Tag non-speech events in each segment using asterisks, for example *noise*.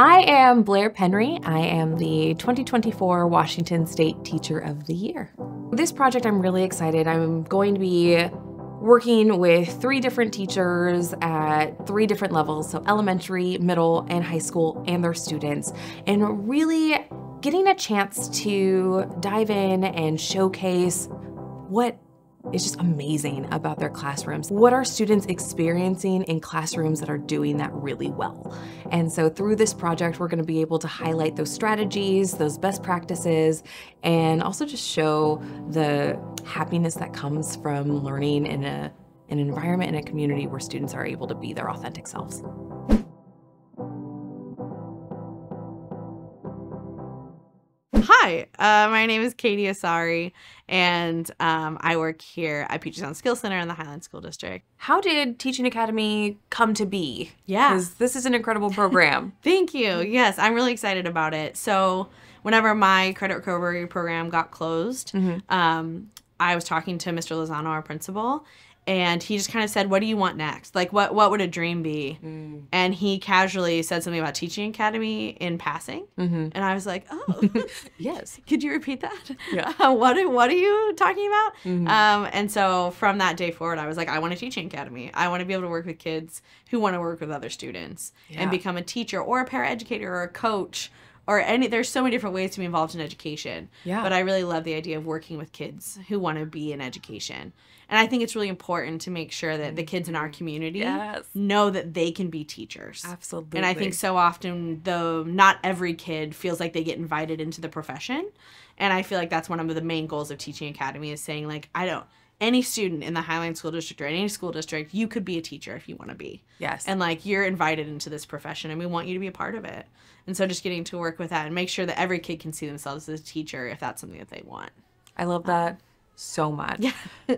I am Blaire Penry. I am the 2024 Washington State Teacher of the Year. This project, I'm really excited. I'm going to be working with three different teachers at three different levels so elementary, middle, and high school, and their students, and really getting a chance to dive in and showcase what is just amazing about their classrooms. What are students experiencing in classrooms that are doing that really well? And so through this project, we're gonna be able to highlight those strategies, those best practices, and also just show the happiness that comes from learning in a, an environment and a community where students are able to be their authentic selves. Hi, uh, my name is Katie Asari, and um, I work here at Puget Sound Skill Center in the Highline School District. How did Teaching Academy come to be? Yeah. Because this is an incredible program. *laughs* Thank you. Yes, I'm really excited about it. So, whenever my credit recovery program got closed, um, I was talking to Mr. Lozano, our principal, and he just kind of said, "What do you want next? Like, what what would a dream be?" Mm. And he casually said something about Teaching Academy in passing, mm-hmm. and I was like, "Oh." *laughs* yes. *laughs* Could you repeat that? Yeah. *laughs* Uh, what are, what are you talking about? Mm-hmm. Um, and so from that day forward, I was like, I want a teaching academy. I want to be able to work with kids who want to work with other students Yeah. and become a teacher or a paraeducator or a coach or any. There's so many different ways to be involved in education. Yeah. But I really love the idea of working with kids who want to be in education. And I think it's really important to make sure that the kids in our community Yes. know that they can be teachers. Absolutely. And I think so often, though, not every kid feels like they get invited into the profession. And I feel like that's one of the main goals of Teaching Academy is saying, like, I don't, any student in the Highline School District or any school district, you could be a teacher if you want to be. Yes. And like, you're invited into this profession and we want you to be a part of it. And so just getting to work with that and make sure that every kid can see themselves as a teacher if that's something that they want. I love that um, so much. Yeah. *laughs*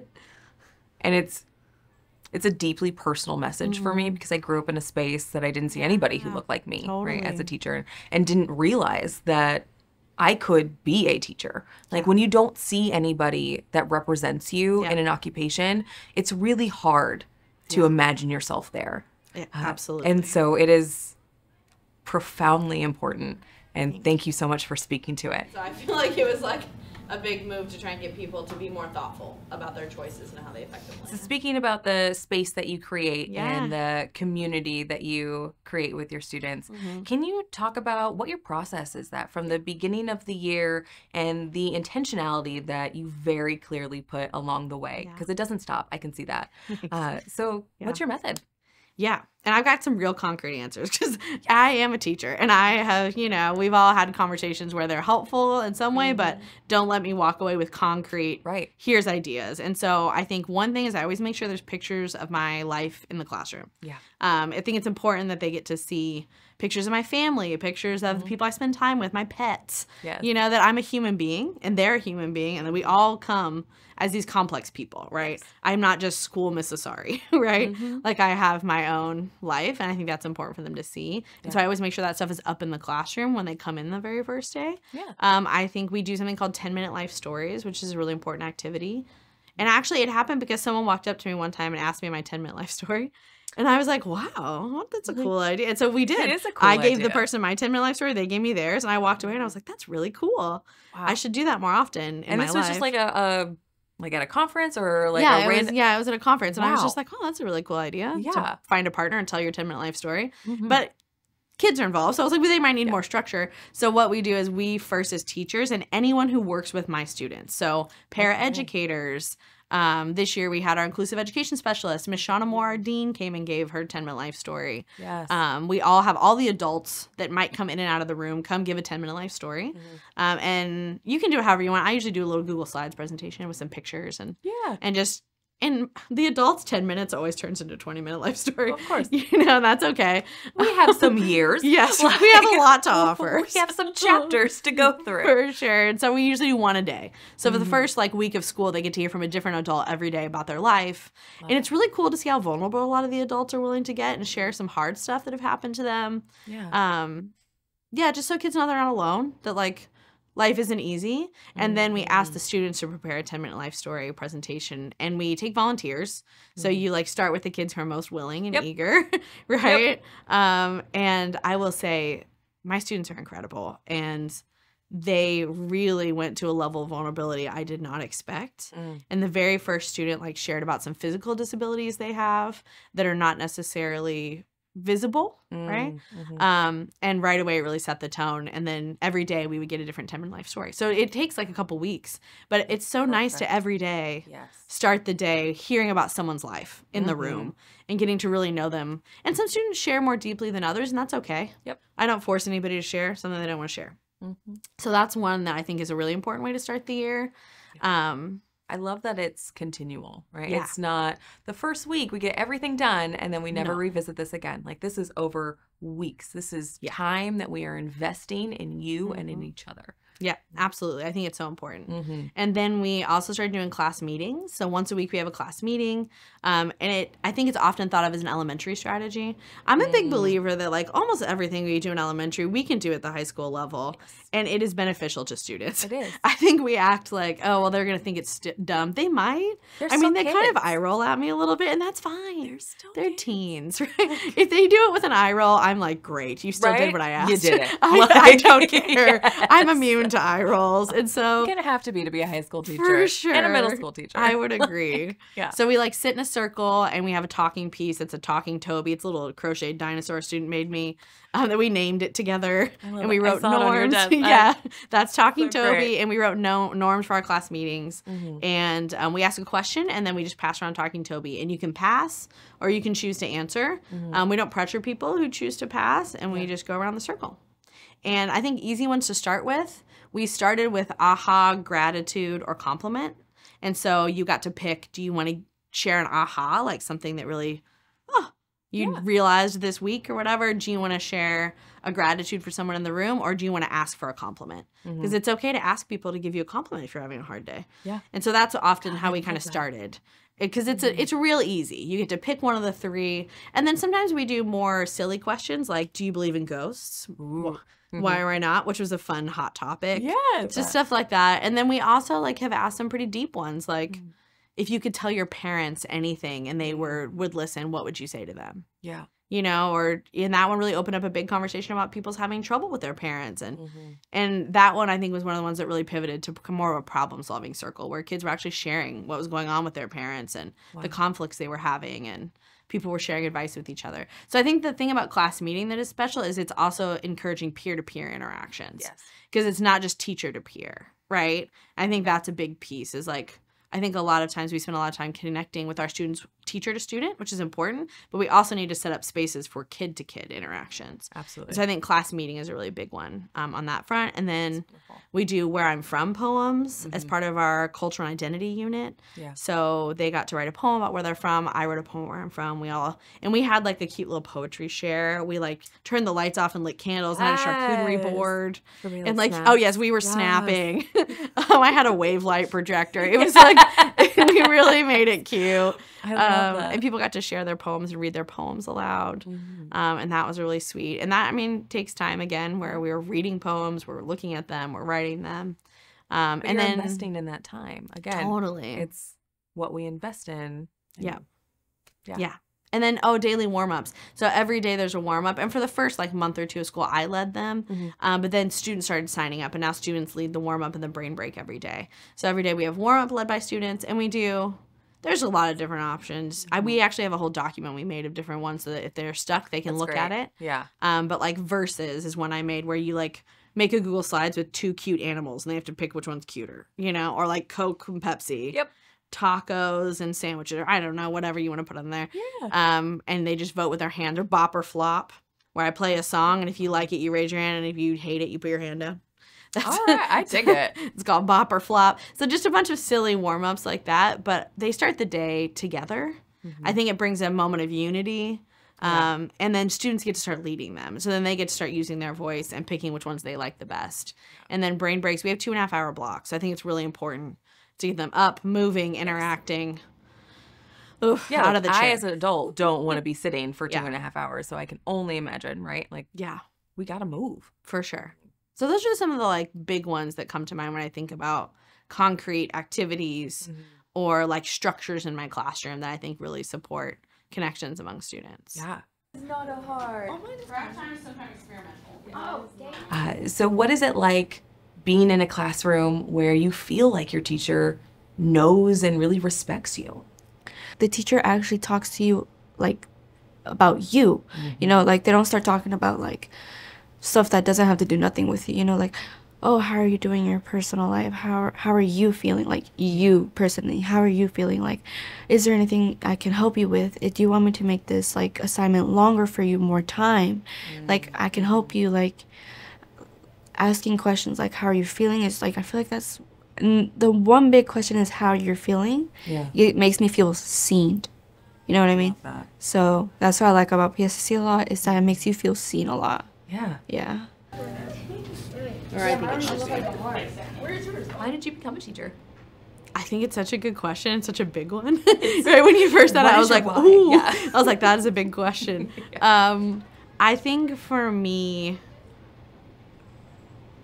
And it's it's a deeply personal message for me mm-hmm. because I grew up in a space that I didn't see anybody who looked like me, right, as a teacher and didn't realize that I could be a teacher. Like when you don't see anybody that represents you Yeah. in an occupation, it's really hard to imagine yourself there. Yeah, Uh, absolutely. And so it is profoundly important. And thank you so much for speaking to it. So I feel like it was like a big move to try and get people to be more thoughtful about their choices and how they affect the them. So speaking about the space that you create Yeah. and the community that you create with your students, Mm-hmm. can you talk about what your process is that from the beginning of the year and the intentionality that you very clearly put along the way? Yeah. Because it doesn't stop. I can see that. *laughs* Uh, so what's your method? Yeah. And I've got some real concrete answers *laughs* because I am a teacher and I have, you know, we've all had conversations where they're helpful in some way, but don't let me walk away with concrete, Right. here's ideas. And so I think one thing is I always make sure there's pictures of my life in the classroom. Yeah. Um, I think it's important that they get to see pictures of my family, pictures of the people I spend time with, my pets. Yes. You know, that I'm a human being and they're a human being and that we all come as these complex people, right? I'm not just school Miss Asari, *laughs* right? Like I have my own life and I think that's important for them to see. And so I always make sure that stuff is up in the classroom when they come in the very first day. Yeah. Um, I think we do something called 10 minute life stories, which is a really important activity. And actually, it happened because someone walked up to me one time and asked me my 10 minute life *laughs* story. And I was like, wow, that's a cool idea. And so we did. is a cool I gave the person my 10 minute life story. They gave me theirs. And I walked away and I was like, that's really cool. I should do that more often in and this was just like a, a like at a conference or like yeah, a it random was, yeah, it was at a conference. And I was just like, oh, that's a really cool idea. Yeah. To find a partner and tell your 10 minute life story. Mhm. But kids are involved. So I was like, well, they might need more structure. So what we do is we first as teachers and anyone who works with my students. So paraeducators. Um, this year we had our inclusive education specialist, Miss Shauna Moore, our dean, came and gave her 10 minute life story. yes. Um, we all have all the adults that might come in and out of the room come give a 10 minute life story. Mm-hmm. Um, and you can do it however you want. I usually do a little Google Slides presentation with some pictures and yeah. and just and the adults 10 minutes always turns into a 20 minute life story. Of course. *laughs* You know, that's okay. We have some *laughs* years. Yes, we have a lot to *laughs* offer. We have some chapters to go through. For sure. And so we usually do one a day. So Mm-hmm. for the first like week of school, they get to hear from a different adult every day about their life. And it's really cool to see how vulnerable a lot of the adults are willing to get and share some hard stuff that have happened to them. Yeah. Um yeah, just so kids know they're not alone, that like life isn't easy. And then we ask the students to prepare a 10 minute life story presentation and we take volunteers. So you like start with the kids who are most willing and Yep. eager, *laughs* right? Um, and I will say my students are incredible and they really went to a level of vulnerability I did not expect. Mm. And the very first student like shared about some physical disabilities they have that are not necessarily visible, right? Mm, mhm. Um, and right away it really set the tone. And then every day we would get a different 10 minute life story. So it takes like a couple weeks, but it's so nice to every day yes. start the day hearing about someone's life in the Mhm. room and getting to really know them. And some students share more deeply than others, and that's okay. Yep. I don't force anybody to share something they don't want to share. Mhm. So that's one that I think is a really important way to start the year. Um, I love that it's continual, right? Yeah. It's not the first week we get everything done and then we never No. revisit this again. Like this is over weeks. This is Yeah. time that we are investing in you and in Mhm. each other. Yeah, absolutely. I think it's so important. Mm-hmm. And then we also started doing class meetings. So once a week we have a class meeting, um, and it I think it's often thought of as an elementary strategy. I'm a big Mm. believer that like almost everything we do in elementary we can do at the high school level, and it is beneficial to students. It is. *laughs* I think we act like, oh well, they're gonna think it's st- dumb. They might. They're I mean, they kind of eye roll at me a little bit, and that's fine. They're still They're kids. teens, *laughs* right? if they do it with an eye roll, I'm like, great, you still Right? did what I asked. You did it. *laughs* I, I don't care. I'm yes. Immune to eye rolls, and so You're gonna have to be to be a high school teacher For sure. and a middle school teacher. I would *laughs* agree. Yeah. So we like sit in a circle and we have a talking piece. It's a talking Toby. It's a little crocheted dinosaur student made me um, that we named it together. And we it. Wrote saw it on your norms. *laughs* yeah, that's talking so Toby. great. And we wrote no norms for our class meetings. Mhm. And um, we ask a question and then we just pass around talking Toby. And you can pass or you can choose to answer. Mhm. Um, we don't pressure people who choose to pass, and we just go around the circle. And I think easy ones to start with. We started with aha, gratitude, or compliment. And so you got to pick do you want to share an aha, like something that really, oh, you Yeah. realized this week or whatever? Do you want to share a gratitude for someone in the room, or do you want to ask for a compliment? Mm-hmm. Because it's okay to ask people to give you a compliment if you're having a hard day. Yeah. And so that's often how I we kind of started. Because it's a mm-hmm. it's real easy. You get to pick one of the three, and then sometimes we do more silly questions like, "Do you believe in ghosts? Ooh. Why or why not?" Which was a fun hot topic. Yeah. Just stuff like that. And then we also like have asked some pretty deep ones, like, Mm. if you could tell your parents anything and they were would listen, what would you say to them? Yeah. You know, or and that one really opened up a big conversation about people's having trouble with their parents and Mhm. and that one I think was one of the ones that really pivoted to become more of a problem solving circle where kids were actually sharing what was going on with their parents and Wow. the conflicts they were having and people were sharing advice with each other. So I think the thing about class meeting that is special is it's also encouraging peer to peer interactions Yes. because it's not just teacher to peer, right? I think that's a big piece is like I think a lot of times we spend a lot of time connecting with our students teacher to student, which is important, but we also need to set up spaces for kid to kid interactions. Absolutely. So I think class meeting is a really big one um, on that front. And then we do where I'm from poems as Mhm. part of our cultural identity unit. Yeah. So they got to write a poem about where they're from. I wrote a poem where I'm from. We all and we had like a cute little poetry share. We like turned the lights off and lit candles and had a charcuterie board. And like, oh yes, we were Yes. snapping. *laughs* *laughs* um, I had a wave light projector. It was like *laughs* we really made it cute. I love Um, and people got to share their poems and read their poems aloud. Mhm. Um, and that was really sweet. And that, I mean, takes time again where we were reading poems, we're looking at them, we're writing them. Um, and then investing in that time again. totally. It's what we invest in. Yeah. Yeah. Yeah. And then, oh, daily warm ups. So every day there's a warm up. And for the first like month or two of school, I led them. Mhm. Um, but then students started signing up, and now students lead the warm up and the brain break every day. So every day we have warm up led by students, and we do. There's a lot of different options. I, we actually have a whole document we made of different ones so that if they're stuck, they can That's look at it. Yeah. Um, but like verses is one I made where you like make a Google Slides with two cute animals and they have to pick which one's cuter, you know, or like Coke and Pepsi. Yep. Tacos and sandwiches, or I don't know, whatever you want to put on there. Yeah. Um, and they just vote with their hand or bop or flop, where I play a song and if you like it, you raise your hand, and if you hate it, you put your hand down. That's All right, I dig it. *laughs* it's called bop or flop. So just a bunch of silly warm ups like that, but they start the day together. I think it brings a moment of unity. Yeah. Um, and then students get to start leading them. So then they get to start using their voice and picking which ones they like the best. And then brain breaks. We have two and a half hour blocks. So I think it's really important to get them up, moving, interacting. Oof, Yeah, out like, of the chair. I as an adult don't want to be sitting for two Yeah. and a half hours, so I can only imagine, right? Like yeah, we gotta move. for sure. So those are some of the like big ones that come to mind when I think about concrete activities mm-hmm. or like structures in my classroom that I think really support connections among students. Yeah. It's not a hard. Oh, time is sometimes experimental. Oh, uh, so, what is it like being in a classroom where you feel like your teacher knows and really respects you? The teacher actually talks to you like about you. You mm-hmm. know, like they don't start talking about like stuff that doesn't have to do nothing with you. You know, like oh, how are you doing your personal life? How how are you feeling? Like you personally, how are you feeling? Like, is there anything I can help you with? Do you want me to make this like assignment longer for you, more time? Mm. Like I can help you. Like asking questions like how are you feeling is like I feel like that's and the one big question is how you're feeling. Yeah. It makes me feel seen. You know what I mean? that. So that's what I like about PSC a lot is that it makes you feel seen a lot. Yeah. Yeah. Why did you become a teacher? I think it's such a good question. It's such a big one. *laughs* right when you first said it, I was like, why? ooh. Yeah. *laughs* I was like, that is a big question. *laughs* um, I think for me,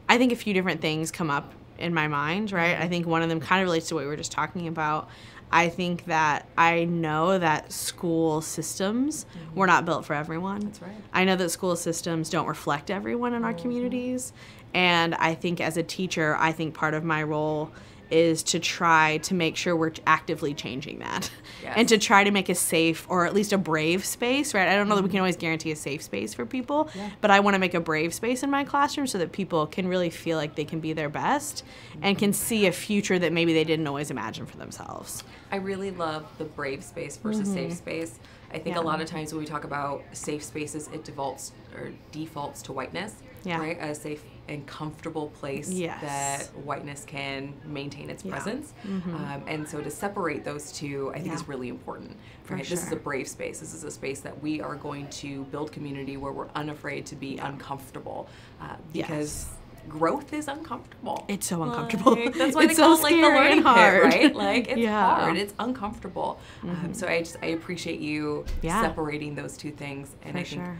I think a few different things come up in my mind, right? I think one of them kind of relates to what we were just talking about. I think that I know that school systems were not built for everyone. That's right. I know that school systems don't reflect everyone in our mm-hmm. communities. And I think as a teacher, I think part of my role is to try to make sure we're actively changing that *laughs* and to try to make a safe or at least a brave space, right? I don't know that we can mm-hmm. always guarantee a safe space for people, but I want to make a brave space in my classroom so that people can really feel like they can be their best and can mm-hmm. see a future that maybe they didn't always imagine for themselves. I really love the brave space versus safe mm-hmm. space. I think a lot of times when we talk about safe spaces, it defaults or defaults to whiteness, Yeah. right? A safe and comfortable place Yes. that whiteness can maintain its Yeah. presence. Um, and so to separate those two, I think Yeah. is really important. For right? This is a brave space. This is a space that we are going to build community where we're unafraid to be uncomfortable uh, because. Growth is uncomfortable. It's so uncomfortable. Like, that's why *laughs* It's they call so it like the learning hard. pit, right? Like *laughs* it's Yeah. hard. It's uncomfortable. Um, so I just I appreciate you Yeah. separating those two things, and For I think sure.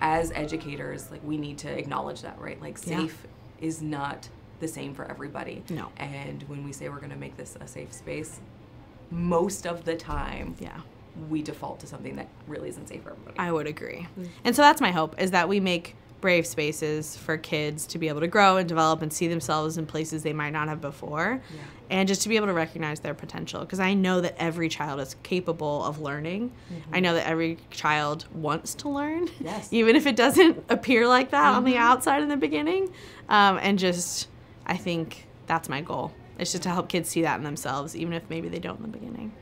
As educators, like we need to acknowledge that, right? Like Yeah. safe is not the same for everybody. No. And when we say we're going to make this a safe space, most of the time, Yeah. we default to something that really isn't safe for everybody. I would agree. Mm. And so that's my hope is that we make brave spaces for kids to be able to grow and develop and see themselves in places they might not have before. Yeah. And just to be able to recognize their potential because I know that every child is capable of learning. I know that every child wants to learn. Yes. *laughs* Even if it doesn't appear like that on the outside in the beginning. Um, and just I think that's my goal. It's just to help kids see that in themselves even if maybe they don't in the beginning.